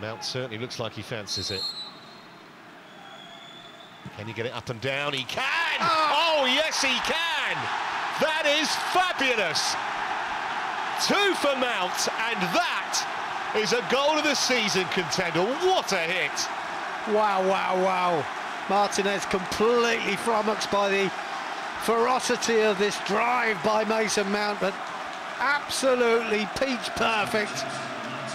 Mount certainly looks like he fancies it. Can he get it up and down? He can! Oh, oh yes, he can! That is fabulous! Two for Mount, and that is a goal of the season contender. What a hit! Wow, wow, wow. Martinez completely flummoxed by the ferocity of this drive by Mason Mount, but absolutely peach perfect